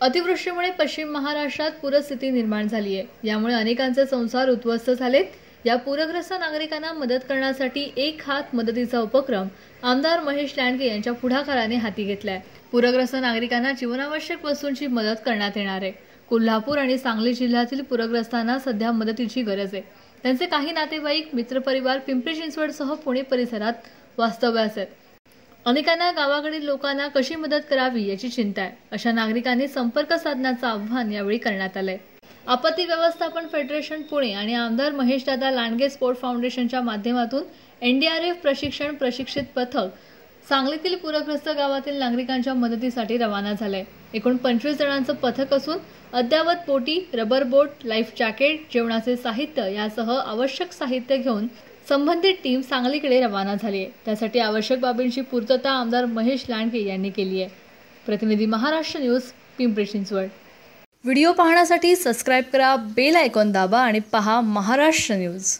अतिवृष्टीमुळे पश्चिम महाराष्ट्रात पूरस्थिती निर्माण झाली आहे यामुळे अनेकांचे संसार उद्ध्वस्त झालेत. या पूरग्रस्त नागरिकांना मदत करण्यासाठी एक हात मदतीचा उपक्रम आमदार महेश लांडगे यांच्या पुढाकाराने हाती घेतलाय. पूरग्रस्त नागरिकांना जीवनावश्यक वस्तूंची मदत करण्यात येणार आहे. कोल्हापूर आणि सांगली जिल्ह्यातील पूरग्रस्तांना सध्या मदतीची गरज आहे. त्यांचे काही नातेवाईक मित्रपरिवार पिंपरी चिंचवडसह पुणे परिसरात वास्तव्यास आहेत. अनेकांना गावाकडील लोकांना कशी मदत करावी याची चिंता आहे. अशा नागरिकांनी संपर्क साधण्याचं आव्हान यावेळी करण्यात आलंय. आपत्ती व्यवस्थापन फेडरेशन पुणे आणि आमदार महेशदादा लांडगे स्पोर्ट फाउंडेशनच्या माध्यमातून एनडीआरएफ प्रशिक्षण प्रशिक्षित पथक सांगलीतील पूरग्रस्त गावातील नागरिकांच्या मदतीसाठी रवाना झालंय. एकूण पंचवीस जणांचं पथक असून अद्यावत पोटी रबर बोट लाईफ जॅकेट जेवणाचे साहित्य यासह आवश्यक साहित्य घेऊन संबंधित टीम सांगलीकडे रवाना झाली आहे त्यासाठी आवश्यक बाबींची पूर्तता आमदार महेश लांडगे यांनी केली आहे प्रतिनिधी महाराष्ट्र न्यूज पिंपरी चिंचवड. व्हिडिओ पाहण्यासाठी सबस्क्राईब करा बेल आयकॉन दाबा आणि पहा महाराष्ट्र न्यूज.